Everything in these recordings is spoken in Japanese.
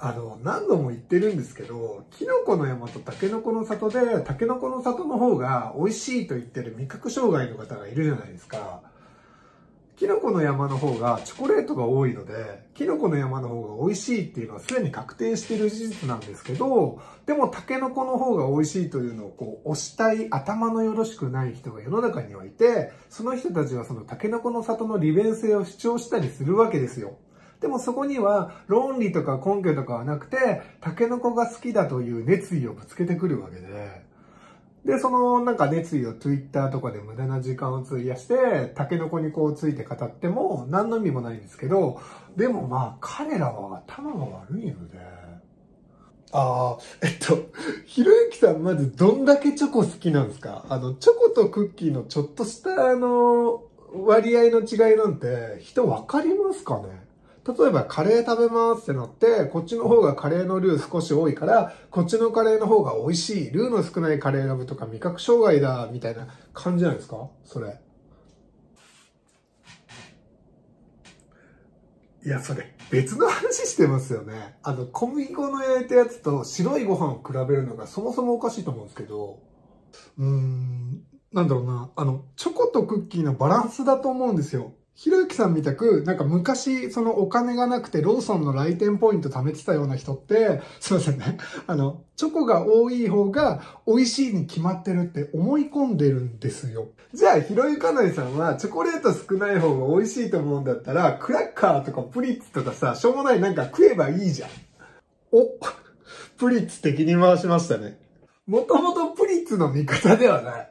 あの、何度も言ってるんですけど、キノコの山とタケノコの里で、タケノコの里の方が美味しいと言ってる味覚障害の方がいるじゃないですか。キノコの山の方がチョコレートが多いので、キノコの山の方が美味しいっていうのはすでに確定している事実なんですけど、でもタケノコの方が美味しいというのをこう押したい頭のよろしくない人が世の中にはいて、その人たちはそのタケノコの里の利便性を主張したりするわけですよ。でもそこには論理とか根拠とかはなくて、タケノコが好きだという熱意をぶつけてくるわけで、で、そのなんか熱意を Twitter とかで無駄な時間を費やして、タケノコにこうついて語っても何の意味もないんですけど、でもまあ彼らは頭が悪いので、ああ、えっと、ひろゆきさんまずどんだけチョコ好きなんですか？あの、チョコとクッキーのちょっとしたあの、割合の違いなんて人わかりますかね？例えばカレー食べますってなって、こっちの方がカレーのルー少し多いから、こっちのカレーの方が美味しい。ルーの少ないカレー選ぶとか味覚障害だ、みたいな感じないですか？それ。いや、それ、別の話してますよね。あの、小麦粉の焼いたやつと白いご飯を比べるのがそもそもおかしいと思うんですけど、うーん、なんだろうな。あの、チョコとクッキーのバランスだと思うんですよ。ひろゆきさんみたく、なんか昔、そのお金がなくてローソンの来店ポイント貯めてたような人って、すいませんね。あの、チョコが多い方が美味しいに決まってるって思い込んでるんですよ。じゃあ、ひろゆかないさんはチョコレート少ない方が美味しいと思うんだったら、クラッカーとかプリッツとかさ、しょうもないなんか食えばいいじゃん。お、プリッツ敵に回しましたね。もともとプリッツの味方ではない。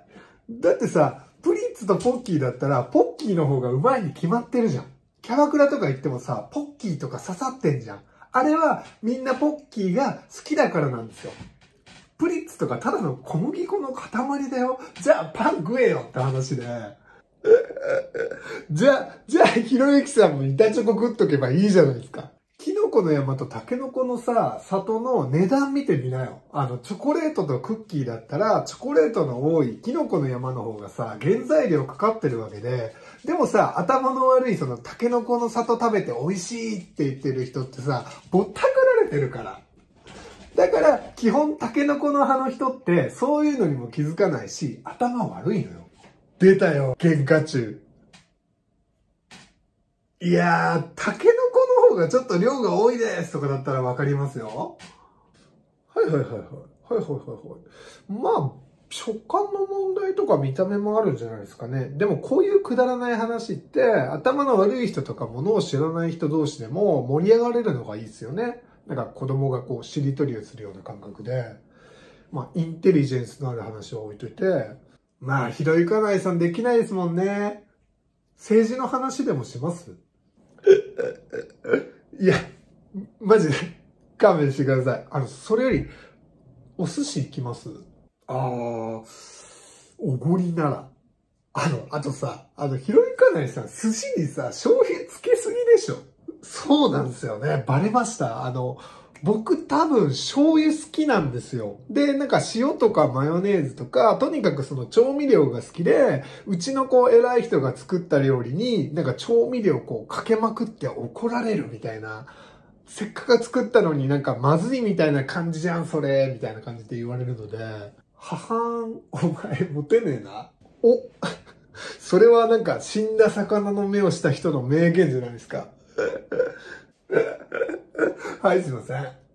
だってさ、プリッツとポッキーだったら、ポッッキーの方がうまいに決まってるじゃん。キャバクラとか行ってもさ、ポッキーとか刺さってんじゃん。あれはみんなポッキーが好きだからなんですよ。プリッツとかただの小麦粉の塊だよ。じゃあパン食えよって話で。じゃあ、じゃあ、ひろゆきさんも板チョコ食っとけばいいじゃないですか。キノコの山とタケノコのさ、里の値段見てみなよ。あの、チョコレートとクッキーだったら、チョコレートの多いキノコの山の方がさ、原材料かかってるわけで、でもさ、頭の悪いそのタケノコの里食べて美味しいって言ってる人ってさ、ぼったくられてるから。だから、基本タケノコの葉の人って、そういうのにも気づかないし、頭悪いのよ。出たよ、喧嘩中。いやー、タケノコがちょっと量が多いですとかだったらわかりますよ。はいはいはいはい。はいはいはいはい。まあ、食感の問題とか見た目もあるんじゃないですかね。でもこういうくだらない話って頭の悪い人とか物を知らない人同士でも盛り上がれるのがいいですよね。なんか子供がこうしりとりをするような感覚で。まあインテリジェンスのある話は置いといて。まあひろゆかないさんできないですもんね。政治の話でもします？いや、マジで勘弁してください。あの、それより、お寿司行きます？ああ、おごりなら。あの、あとさ、あの、ひろゆかないさん、寿司にさ、醤油つけすぎでしょそうなんですよね。バレました。あの、僕多分醤油好きなんですよ。で、なんか塩とかマヨネーズとか、とにかくその調味料が好きで、うちのこう偉い人が作った料理に、なんか調味料こうかけまくって怒られるみたいな。せっかく作ったのになんかまずいみたいな感じじゃん、それ、みたいな感じで言われるので、ははん、お前モテねえな。お、それはなんか死んだ魚の目をした人の名言じゃないですか。はい、すいません。